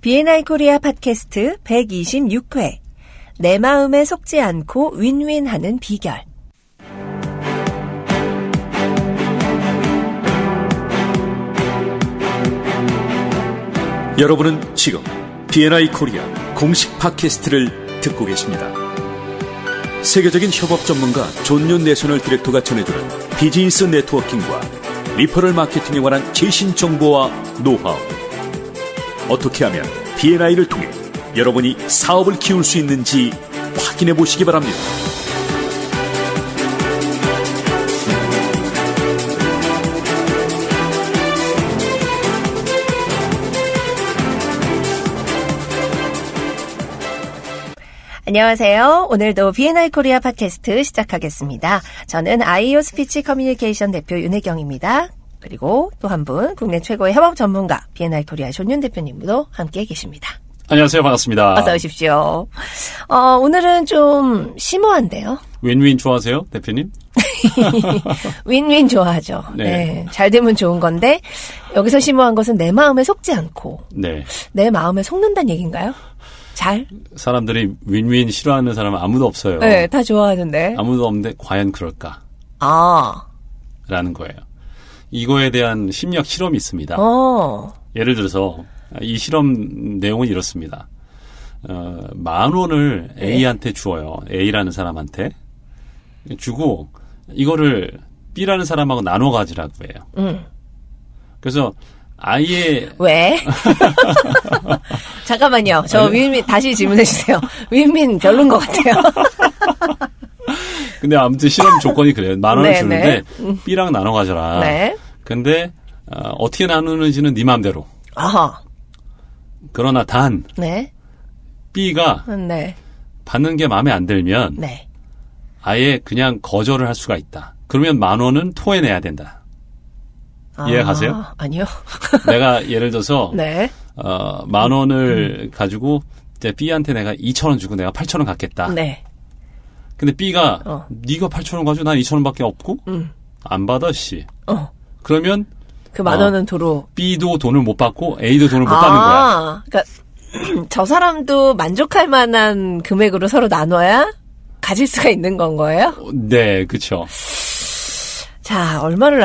BNI 코리아 팟캐스트 126회. 내 마음에 속지 않고 윈윈하는 비결. 여러분은 지금 BNI 코리아 공식 팟캐스트를 듣고 계십니다. 세계적인 협업 전문가 존윤 national director가 전해주는 비즈니스 networking과 referral 마케팅에 관한 최신 정보와 노하우. 어떻게 하면 BNI를 통해 여러분이 사업을 키울 수 있는지 확인해 보시기 바랍니다. 안녕하세요. 오늘도 BNI 코리아 팟캐스트 시작하겠습니다. 저는 아이오 스피치 커뮤니케이션 대표 윤혜경입니다. 그리고 또 한 분, 국내 최고의 협업 전문가 BNI 코리아 존윤 대표님도 함께 계십니다. 안녕하세요. 반갑습니다. 어서 오십시오. 어, 오늘은 좀 심오한데요. 윈윈 좋아하세요, 대표님? 윈윈 좋아하죠. 네. 네. 잘 되면 좋은 건데, 여기서 심오한 것은 내 마음에 속지 않고, 네. 내 마음에 속는다는 얘기인가요? 잘? 사람들이 윈윈 싫어하는 사람은 아무도 없어요. 네, 다 좋아하는데. 아무도 없는데 과연 그럴까? 아, 라는 거예요. 이거에 대한 심리학 실험이 있습니다. 어, 예를 들어서 이 실험 내용은 이렇습니다. 어, 만 원을 네. A한테 주어요. A라는 사람한테 주고 이거를 B라는 사람하고 나눠 가지라고 해요. 음. 그래서 아예 왜? 잠깐만요. 저 윈윈, 다시 질문해 주세요. 윈윈 별론 것 같아요. 근데 아무튼 실험 조건이 그래요. 만 원을 네, 주는데 B랑 나눠 가져라. 네. 근데 어, 떻게 나누는지는 네 마음대로. 아하, 그러나 단 네. B가 네. 받는 게 마음에 안 들면 네. 아예 그냥 거절을 할 수가 있다. 그러면 만 원은 토해내야 된다. 이해가세요? 아, 아니요. 내가 예를 들어서 네. 어, 만 원을 가지고 이제 B한테 내가 2천 원 주고 내가 8천 원 갖겠다. 네. 근데 B가 어. 네가 8천 원 가지고 난 2천 원밖에 없고 음. 안 받아 씨. 어. 그러면 그만 어. 원은 도로. B도 돈을 못 받고 A도 돈을 못 받는 거야. 아, 그러니까 저 사람도 만족할 만한 금액으로 서로 나눠야 가질 수가 있는 건 거예요? 네, 그렇죠. 자, 얼마를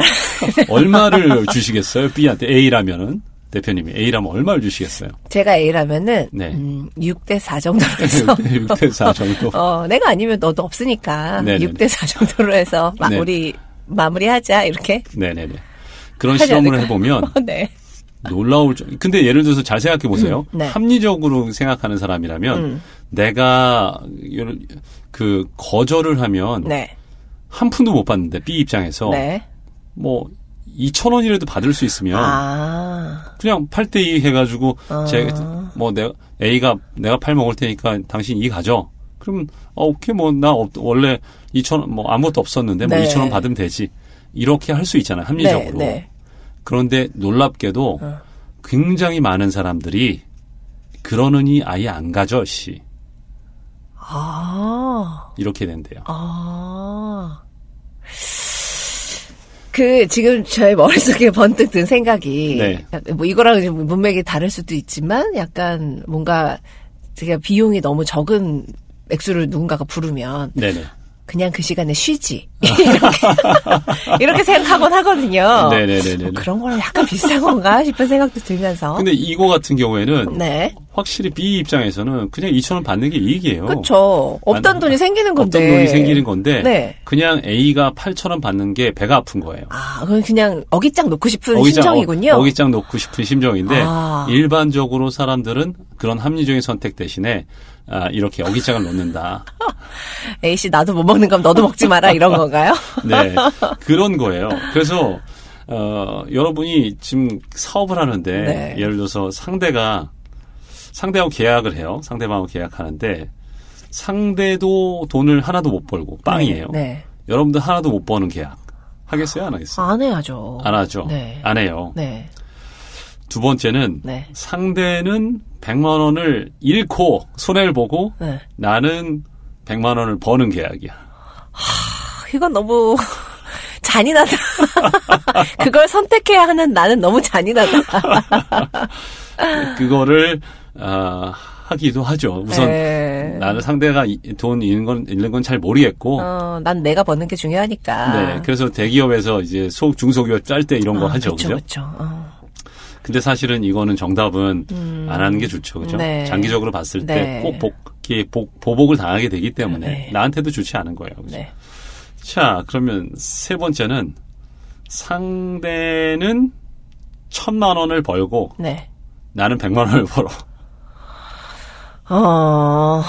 얼마를 주시겠어요? B한테 A라면은 대표님이 A라면 얼마를 주시겠어요? 제가 A라면은 네. 음, 6대 4 정도로 해서 6대 4 정도. 어, 내가 아니면 너도 없으니까 네네네. 6대 4 정도로 해서 마, 네. 마무리하자 이렇게. 네 네 네. 그런 하지 실험을 않을까요? 해보면 네. 놀라울 정 근데 예를 들어서 잘 생각해 보세요. 음, 네. 합리적으로 생각하는 사람이라면 음. 내가 그 거절을 하면 네. 한 푼도 못 받는데 B 입장에서 네. 뭐 2천 원이라도 받을 수 있으면 아. 그냥 8대 2 해가지고 어. 제뭐 내가 A가 내가 팔 먹을 테니까 당신 이 가져. 그러면 어, 오케이 뭐 나 원래 2천 원 뭐 아무것도 없었는데 뭐 네. 2천 원 받으면 되지. 이렇게 할 수 있잖아요 합리적으로. 네, 네. 그런데 놀랍게도 어. 굉장히 많은 사람들이 그러느니 아예 안 가져 씨 아. 이렇게 된대요. 아. 그 지금 저의 머릿속에 번뜩 든 생각이 네. 뭐 이거랑 좀 문맥이 다를 수도 있지만 약간 뭔가 제가 비용이 너무 적은 액수를 누군가가 부르면 네네. 그냥 그 시간에 쉬지 이렇게, 이렇게 생각하곤 하거든요. 네네네네. 어, 그런 거랑 약간 비슷한 건가 싶은 생각도 들면서. 근데 이거 같은 경우에는 네, 확실히 B 입장에서는 그냥 2천 원 받는 게 이익이에요. 그렇죠. 없던 안- 돈이 생기는 건데. 없던 돈이 생기는 건데 네. 그냥 A가 8천 원 받는 게 배가 아픈 거예요. 아, 그건 그냥 어깃장 놓고 싶은 어깃장- 심정이군요. 어, 어깃장 놓고 싶은 심정인데 아. 일반적으로 사람들은 그런 합리적인 선택 대신에 아, 이렇게 어깃장을 놓는다. A 씨 나도 못 먹는 건 너도 먹지 마라 이런 건가 요? 네, 그런 거예요. 그래서 어, 여러분이 지금 사업을 하는데 네. 예를 들어서 상대가 상대하고 계약을 해요. 상대방하고 계약하는데 상대도 돈을 하나도 못 벌고 빵이에요. 네. 여러분들 하나도 못 버는 계약 하겠어요? 안 하겠어요? 안 해야죠. 안 하죠. 네. 안 해요. 네. 두 번째는 네. 상대는 100만 원을 잃고 손해를 보고 네. 나는 100만 원을 버는 계약이야. 이건 너무 잔인하다. 그걸 선택해야 하는 나는 너무 잔인하다. 그거를 아, 하기도 하죠. 우선 네. 나는 상대가 이- 돈 잃는 건 잃는 건 잘 모르겠고. 어, 난 내가 버는 게 중요하니까. 네, 그래서 대기업에서 이제 소 중소기업 짤 때 이런 거 아, 하죠, 그죠? 그쵸. 어. 근데 사실은 이거는 정답은 안 하는 게 좋죠, 그죠? 네. 장기적으로 봤을 네. 때꼭 복, 복, 보복을 당하게 되기 때문에 네. 나한테도 좋지 않은 거예요, 그죠? 네. 자, 그러면 세 번째는 상대는 천만 원을 벌고 네. 나는 백만 원을 벌어. 어.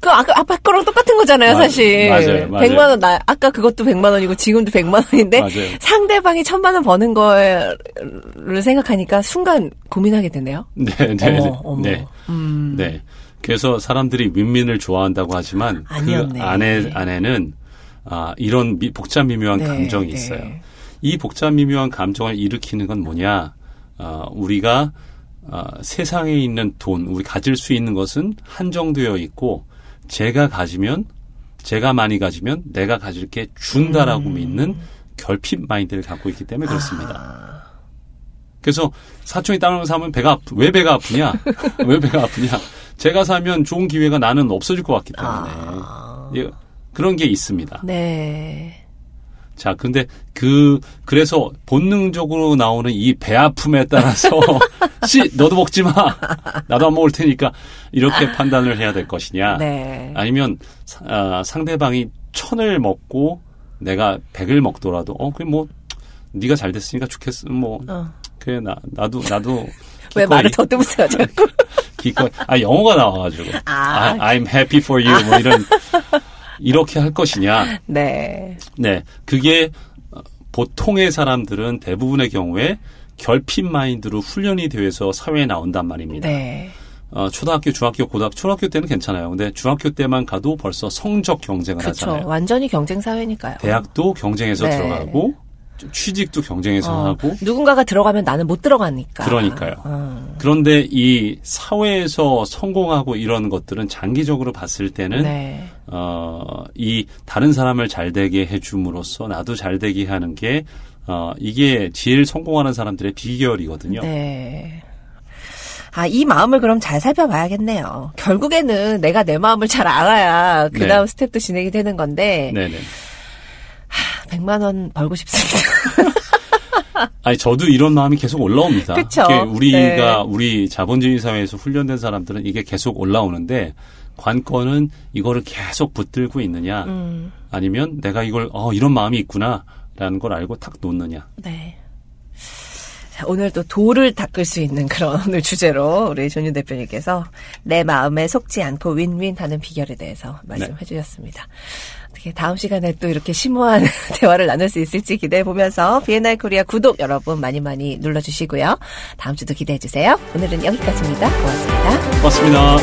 그 아까 아까 거랑 똑같은 거잖아요, 맞- 사실. 맞아요, 맞아요. 100만 원 나 아까 그것도 100만 원이고 지금도 100만 원인데 맞아요. 상대방이 천만 원 버는 거를 생각하니까 순간 고민하게 되네요. 네, 네, 어머, 어머. 네. 음. 네. 그래서 사람들이 윈윈을 좋아한다고 하지만 아니었네. 그 안에 안에는 아, 이런 미- 복잡 미묘한 네, 감정이 네. 있어요. 이 복잡 미묘한 감정을 일으키는 건 뭐냐? 아, 우리가 아, 세상에 있는 돈, 우리 가질 수 있는 것은 한정되어 있고 제가 가지면 제가 많이 가지면 내가 가질 게 준다라고 음. 믿는 결핍 마인드를 갖고 있기 때문에 그렇습니다. 아, 그래서 사촌이 땅을 사면 배가 아프, 왜 배가 아프냐? 왜 배가 아프냐? 제가 사면 좋은 기회가 나는 없어질 것 같기 때문에 아. 예, 그런 게 있습니다. 네. 자, 근데 그 그래서 본능적으로 나오는 이 배 아픔에 따라서 씨 너도 먹지 마, 나도 안 먹을 테니까 이렇게 판단을 해야 될 것이냐? 네. 아니면 사- 아, 상대방이 천을 먹고 내가 백을 먹더라도 어 그게 뭐 네가 잘 됐으니까 좋겠어 뭐 어. 그래 나 나도 나도 왜 말을 더듬으세요, 자꾸? 기꺼이 아 영어가 나와가지고 아. I, I'm happy for you 뭐 이런 이렇게 할 것이냐 네. 네 그게 어, 보통의 사람들은 대부분의 경우에 결핍 마인드로 훈련이 되어서 사회에 나온단 말입니다. 네. 어, 초등학교, 중학교, 고등학교, 초등학교 때는 괜찮아요. 근데 중학교 때만 가도 벌써 성적 경쟁을 그렇죠. 하잖아요. 완전히 경쟁 사회니까요. 대학도 경쟁해서 네. 들어가고 취직도 경쟁해서 어, 하고 누군가가 들어가면 나는 못 들어가니까. 그러니까요. 어. 그런데 이 사회에서 성공하고 이런 것들은 장기적으로 봤을 때는 네. 어, 이 다른 사람을 잘 되게 해줌으로써 나도 잘 되게 하는 게 어, 이게 제일 성공하는 사람들의 비결이거든요. 네. 아, 이 마음을 그럼 잘 살펴봐야겠네요. 결국에는 내가 내 마음을 잘 알아야 그 다음 네. 스텝도 진행이 되는 건데, 네네. 100만 원 벌고 싶습니다. 아니 저도 이런 마음이 계속 올라옵니다. 그쵸? 우리가 네. 우리 자본주의 사회에서 훈련된 사람들은 이게 계속 올라오는데 관건은 이거를 계속 붙들고 있느냐 음, 아니면 내가 이걸 어 이런 마음이 있구나라는 걸 알고 탁 놓느냐. 네. 자, 오늘 또 돌을 닦을 수 있는 그런 오늘 주제로 우리 존윤 대표님께서 내 마음에 속지 않고 윈윈하는 비결에 대해서 말씀해 주셨습니다. 어떻게 다음 시간에 또 이렇게 심오한 대화를 나눌 수 있을지 기대해 보면서 비엔날 코리아 구독 여러분 많이 많이 눌러주시고요. 다음 주도 기대해 주세요. 오늘은 여기까지입니다. 고맙습니다. 고맙습니다.